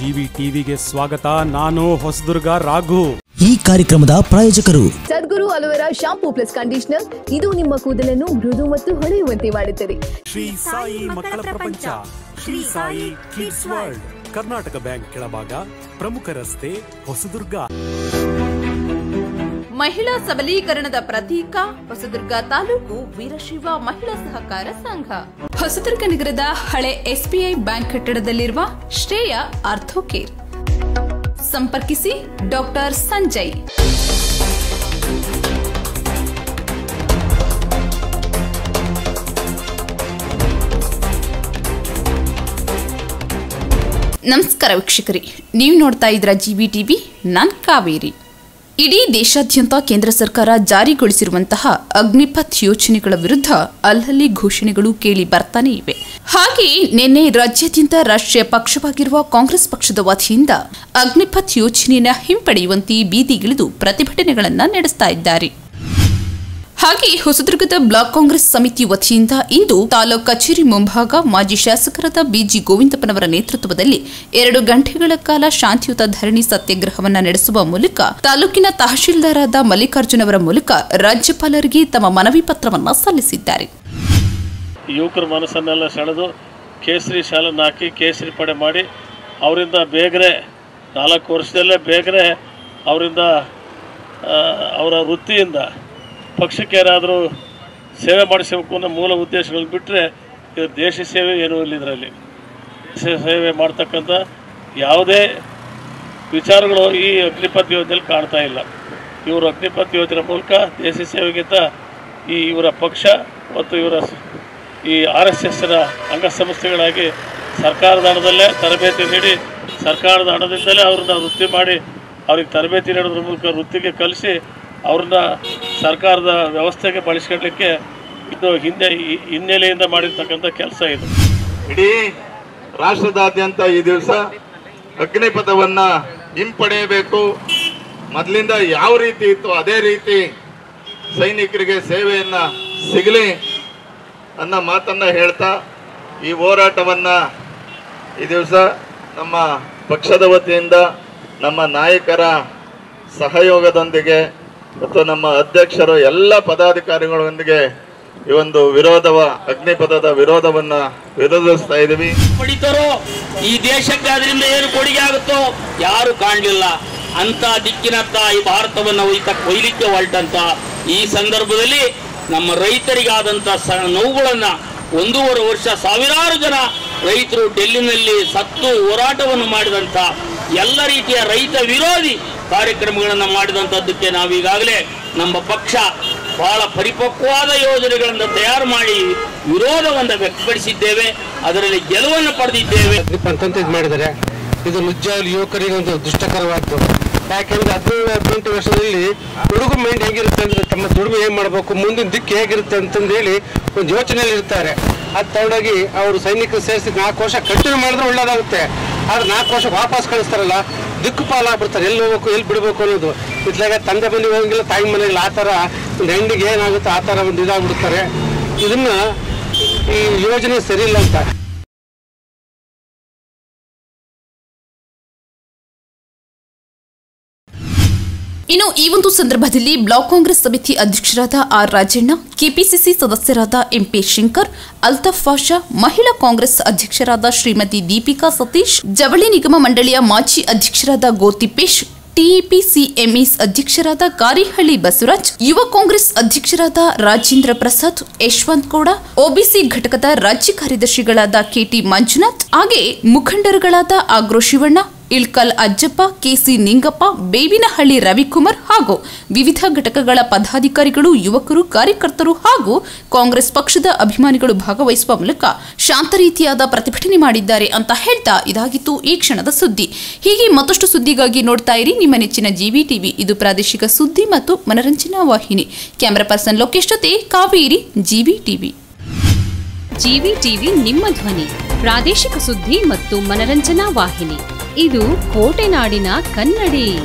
GV ಟಿವಿಗೆ ಸ್ವಾಗತ. ನಾನು ಹೊಸದುರ್ಗ ರಾಘು. ಈ ಕಾರ್ಯಕ್ರಮದ ಪ್ರಾಯೋಜಕರು Sadguru aloe vera shampoo plus conditioner. ಇದು ನಿಮ್ಮ ಕೂದಲನ್ನು ಮೃದು ಮತ್ತು ಹೊಳೆಯುವಂತೆ ಮಾಡುತ್ತದೆ. ಶ್ರೀ ಸಾಯಿ ಮಕ್ಕಳ ಪ್ರಪಂಚ. Shri Sai kids world Karnataka bank ಕೆಳಭಾಗ ಪ್ರಮುಖ ರಸ್ತೆ ಹೊಸದುರ್ಗ. ಮಹಿಳಾ ಸಬಲೀಕರಣದ ಪ್ರತೀಕ ಹೊಸದುರ್ಗ ತಾಲೂಕು ವೀರಶಿವ ಮಹಿಳಾ ಸಹಕಾರ ಸಂಘ. ಹೊಸದುರ್ಗ ನಗರದ ಹಳೆ ಎಸ್ಬಿಐ ಬ್ಯಾಂಕ್ ಕಟ್ಟಡದಲ್ಲಿರುವ ಶ್ರೇಯ ಆರ್ಥೋಕೇರ್. ಸಂಪರ್ಕಿಸಿ ಡಾಕ್ಟರ್ ಸಂಜಯ್. ನಮಸ್ಕಾರ ವೀಕ್ಷಕರಿ, ನೀವು ನೋಡ್ತಾ ಇದ್ರ ಜಿವಿ ಟಿವಿ ನಾನು ಕಾವೇರಿ. ಇಡೀ ದೇಶಾದ್ಯಂತ ಕೇಂದ್ರ ಸರ್ಕಾರ ಜಾರಿಗೊಳಿಸಿರುವಂತಹ ಅಗ್ನಿಪಥ್ ಯೋಜನೆಗಳ ವಿರುದ್ಧ ಅಲ್ಲಲ್ಲಿ ಘೋಷಣೆಗಳು ಕೇಳಿ ಬರ್ತಾನೆ ಇವೆ. ಹಾಗೆಯೇ ನಿನ್ನೆ ರಾಜ್ಯಾದ್ಯಂತ ರಾಷ್ಟ್ರೀಯ ಪಕ್ಷವಾಗಿರುವ ಕಾಂಗ್ರೆಸ್ ಪಕ್ಷದ ವತಿಯಿಂದ ಅಗ್ನಿಪಥ್ ಯೋಜನೆಯನ್ನು ಹಿಂಪಡೆಯುವಂತೆ ಬೀದಿಗಿಳಿದು ಪ್ರತಿಭಟನೆಗಳನ್ನು ನಡೆಸ್ತಾ ಇದ್ದಾರೆ. ಹಾಗೆ ಹೊಸದುರ್ಗದ ಬ್ಲಾಕ್ ಕಾಂಗ್ರೆಸ್ ಸಮಿತಿ ವತಿಯಿಂದ ಇಂದು ತಾಲೂಕ್ ಕಚೇರಿ ಮುಂಭಾಗ ಮಾಜಿ ಶಾಸಕರಾದ ಬಿಜಿ ಗೋವಿಂದಪ್ಪನವರ ನೇತೃತ್ವದಲ್ಲಿ ಎರಡು ಗಂಟೆಗಳ ಕಾಲ ಶಾಂತಿಯುತ ಧರಣಿ ಸತ್ಯಾಗ್ರಹವನ್ನ ನಡೆಸುವ ಮೂಲಕ ತಾಲೂಕಿನ ತಹಶೀಲ್ದಾರಾದ ಮಲ್ಲಿಕಾರ್ಜುನ್ ಅವರ ಮೂಲಕ ರಾಜ್ಯಪಾಲರಿಗೆ ತಮ್ಮ ಮನವಿ ಪತ್ರವನ್ನ ಸಲ್ಲಿಸಿದ್ದಾರೆ. ಯುವಕರ ಮನಸ್ಸನ್ನೆಲ್ಲ ಸೆಳೆದು ಕೇಸರಿ ಶಾಲನ್ನು ಹಾಕಿ ಕೇಸರಿ ಪಡೆ ಮಾಡಿ ಅವರಿಂದ ಬೇಗನೆ ನಾಲ್ಕು ವರ್ಷದಲ್ಲೇ ಬೇಗನೆ ಅವರಿಂದ ಅವರ ವೃತ್ತಿಯಿಂದ ಪಕ್ಷಕ್ಕೆ ಏನಾದರೂ ಸೇವೆ ಮಾಡಿಸಬೇಕು ಅನ್ನೋ ಮೂಲ ಉದ್ದೇಶಗಳು ಬಿಟ್ಟರೆ ಇದು ದೇಶ ಸೇವೆ ಏನು ಇಲ್ಲ ಇದರಲ್ಲಿ. ಸೇವೆ ಮಾಡ್ತಕ್ಕಂಥ ಯಾವುದೇ ವಿಚಾರಗಳು ಈ ಅಗ್ನಿಪಥ್ ಯೋಜನೆಯಲ್ಲಿ ಕಾಣ್ತಾ ಇಲ್ಲ. ಇವರು ಅಗ್ನಿಪಥ್ ಯೋಜನೆ ಮೂಲಕ ದೇಶ ಸೇವೆಗಿಂತ ಈ ಇವರ ಪಕ್ಷ ಮತ್ತು ಇವರ ಈ ಆರ್ ಎಸ್ ಎಸ್ನ ಅಂಗಸಂಸ್ಥೆಗಳಾಗಿ ಸರ್ಕಾರದ ಹಣದಲ್ಲೇ ತರಬೇತಿ ನೀಡಿ, ಸರ್ಕಾರದ ಹಣದಿಂದಲೇ ಅವ್ರನ್ನ ವೃತ್ತಿ ಮಾಡಿ, ಅವ್ರಿಗೆ ತರಬೇತಿ ನೀಡೋದ್ರ ಮೂಲಕ ವೃತ್ತಿಗೆ ಕಲಿಸಿ ಅವ್ರನ್ನ ಸರ್ಕಾರದ ವ್ಯವಸ್ಥೆಗೆ ಬಳಸ್ಕೊಳ್ಲಿಕ್ಕೆ ಇದು ಹಿಂದೆ ಹಿನ್ನೆಲೆಯಿಂದ ಮಾಡಿರ್ತಕ್ಕಂಥ ಕೆಲಸ ಇದು. ಇಡೀ ರಾಷ್ಟ್ರದಾದ್ಯಂತ ಈ ದಿವಸ ಅಗ್ನಿಪಥವನ್ನ ಹಿಂಪಡೆಯಬೇಕು. ಮೊದಲಿಂದ ಯಾವ ರೀತಿ ಇತ್ತು ಅದೇ ರೀತಿ ಸೈನಿಕರಿಗೆ ಸೇವೆಯನ್ನು ಸಿಗಲಿ ಅನ್ನೋ ಮಾತನ್ನು ಹೇಳ್ತಾ ಈ ಹೋರಾಟವನ್ನು ಈ ದಿವಸ ನಮ್ಮ ಪಕ್ಷದ ವತಿಯಿಂದ ನಮ್ಮ ನಾಯಕರ ಸಹಯೋಗದೊಂದಿಗೆ ಮತ್ತು ನಮ್ಮ ಅಧ್ಯಕ್ಷರು ಎಲ್ಲ ಪದಾಧಿಕಾರಿಗಳೊಂದಿಗೆ ಈ ಒಂದು ವಿರೋಧವ, ಅಗ್ನಿಪಥದ ವಿರೋಧವನ್ನ ವಿರೋಧಿಸ್ತಾ ಇದೀವಿ ಪಡಿತರೋ, ಈ ದೇಶಕ್ಕೆ ಅದರಿಂದ ಏನು ಕೊಡುಗೆ ಆಗುತ್ತೋ ಯಾರು ಕಾಣಲಿಲ್ಲ. ಅಂತ ದಿಕ್ಕಿನತ್ತ ಈ ಭಾರತವನ್ನು ಒಯ್ತ ಕೊಯ್ಲಿಕ್ಕೆ ಹೊರಟಂತ ಈ ಸಂದರ್ಭದಲ್ಲಿ ನಮ್ಮ ರೈತರಿಗಾದಂಥ ಸ, ನೋವುಗಳನ್ನ ಒಂದೂವರೆ ವರ್ಷ ಸಾವಿರಾರು ಜನ ರೈತರು ಡೆಲ್ಲಿನಲ್ಲಿ ಸತ್ತು ಹೋರಾಟವನ್ನು ಮಾಡಿದಂಥ ಎಲ್ಲ ರೀತಿಯ ರೈತ ವಿರೋಧಿ ಕಾರ್ಯಕ್ರಮಗಳನ್ನು ಮಾಡಿದಂಥದ್ದಕ್ಕೆ ನಾವೀಗಾಗಲೇ ನಮ್ಮ ಪಕ್ಷ ಬಹಳ ಪರಿಪಕ್ವಾದ ಯೋಜನೆಗಳನ್ನು ತಯಾರು ಮಾಡಿ ವಿರೋಧವನ್ನು ವ್ಯಕ್ತಪಡಿಸಿದ್ದೇವೆ. ಅದರಲ್ಲಿ ಗೆಲುವನ್ನು ಪಡೆದಿದ್ದೇವೆ. ಇದು ಮಾಡಿದರೆ. ಇದು ನಿಜವಾಗ್ಲೂ ಯುವಕರಿಗೆ ಒಂದು ದುಷ್ಟಕರವಾದ್ದು. ಯಾಕೆಂದ್ರೆ ಹದಿನೇಳು ಹದಿನೆಂಟು ವರ್ಷದಲ್ಲಿ ಹುಡುಗು ಮೈಂಡ್ ಹೇಗಿರುತ್ತೆ ಅಂದ್ರೆ ತಮ್ಮ ದುಡಿಮೆ ಏನ್ ಮಾಡಬೇಕು, ಮುಂದಿನ ದಿಕ್ಕು ಹೇಗಿರುತ್ತೆ ಅಂತಂದು ಹೇಳಿ ಒಂದು ಯೋಚನೆಯಲ್ಲಿ ಇರ್ತಾರೆ. ಅದು ತಗೊಂಡೋಗಿ ಅವರು ಸೈನಿಕರು ಸೇರಿಸಿ ನಾಲ್ಕು ವರ್ಷ ಕಂಟಿನ್ಯೂ ಮಾಡಿದ್ರೆ ಒಳ್ಳೇದಾಗುತ್ತೆ. ಆದ್ರೆ ನಾಲ್ಕು ವರ್ಷ ವಾಪಸ್ ಕಳಿಸ್ತಾರಲ್ಲ ದಿಕ್ಕು ಪಾಲಾಗ್ಬಿಡ್ತಾರೆ ಎಲ್ಲಿ ಹೋಗ್ಬೇಕು, ಎಲ್ಲಿ ಬಿಡಬೇಕು ಅನ್ನೋದು. ಇತ್ಲಾಗ ತಂದೆ ಮನೆ ಹೋಗಿಲ್ಲ ತಾಯಿ ಮನೆಗೆ ಆ ಥರ ಒಂದು ಹೆಣ್ಣಿಗೆ ಏನಾಗುತ್ತೆ, ಆ ಥರ ಒಂದು ಇದಾಗ್ಬಿಡ್ತಾರೆ. ಇದನ್ನ ಈ ಯೋಜನೆ ಸರಿ ಇಲ್ಲ ಅಂತ. ಇನ್ನು ಈ ಒಂದು ಸಂದರ್ಭದಲ್ಲಿ ಬ್ಲಾಕ್ ಕಾಂಗ್ರೆಸ್ ಸಮಿತಿ ಅಧ್ಯಕ್ಷರಾದ ಆರ್ ರಾಜಣ್ಣ, ಕೆಪಿಸಿಸಿ ಸದಸ್ಯರಾದ ಎಂಪಿ ಶಂಕರ್, ಅಲ್ತಾಫ್ ಪಾಷಾ, ಮಹಿಳಾ ಕಾಂಗ್ರೆಸ್ ಅಧ್ಯಕ್ಷರಾದ ಶ್ರೀಮತಿ ದೀಪಿಕಾ ಸತೀಶ್, ಜವಳಿ ನಿಗಮ ಮಂಡಳಿಯ ಮಾಜಿ ಅಧ್ಯಕ್ಷರಾದ ಗೋತಿಪೇಶ್ ಟಿಇಪಿಸಿಎಂಇಸ್ ಅಧ್ಯಕ್ಷರಾದ ಕಾರಿಹಳ್ಳಿ ಬಸವರಾಜ್, ಯುವ ಕಾಂಗ್ರೆಸ್ ಅಧ್ಯಕ್ಷರಾದ ರಾಜೇಂದ್ರ ಪ್ರಸಾದ್, ಯಶವಂತ್ ಗೌಡ, ಒಬಿಸಿ ಘಟಕದ ರಾಜ್ಯ ಕಾರ್ಯದರ್ಶಿಗಳಾದ ಕೆಟಿ ಮಂಜುನಾಥ್ ಹಾಗೆ ಮುಖಂಡರುಗಳಾದ ಆಗ್ರೋ ಶಿವಣ್ಣ ಇಳ್ಕಲ್ ಅಜ್ಜಪ್ಪ, ಕೆಸಿ ನಿಂಗಪ್ಪ, ಬೇವಿನಹಳ್ಳಿ ರವಿಕುಮಾರ್ ಹಾಗೂ ವಿವಿಧ ಘಟಕಗಳ ಪದಾಧಿಕಾರಿಗಳು, ಯುವಕರು, ಕಾರ್ಯಕರ್ತರು ಹಾಗೂ ಕಾಂಗ್ರೆಸ್ ಪಕ್ಷದ ಅಭಿಮಾನಿಗಳು ಭಾಗವಹಿಸುವ ಮೂಲಕ ಶಾಂತ ರೀತಿಯಾದ ಪ್ರತಿಭಟನೆ ಮಾಡಿದ್ದಾರೆ ಅಂತ ಹೇಳ್ತಾ ಇದಾಗಿತ್ತು ಈ ಕ್ಷಣದ ಸುದ್ದಿ. ಹೀಗೆ ಮತ್ತಷ್ಟು ಸುದ್ದಿಗಾಗಿ ನೋಡ್ತಾ ಇರಿ ನಿಮ್ಮ ನೆಚ್ಚಿನ ಜಿವಿ ಟಿವಿ. ಇದು ಪ್ರಾದೇಶಿಕ ಸುದ್ದಿ ಮತ್ತು ಮನರಂಜನಾ ವಾಹಿನಿ. ಕ್ಯಾಮರಾ ಪರ್ಸನ್ ಲೋಕೇಶ್ ಜೊತೆ Kaveri, GV TV. GV TV ನಿಮ್ಮ ಧ್ವನಿ. ಪ್ರಾದೇಶಿಕ ಸುದ್ದಿ ಮತ್ತು ಮನರಂಜನಾ ವಾಹಿನಿ. ಇದು ಕೋಟೆನಾಡಿನ ಕನ್ನಡಿ.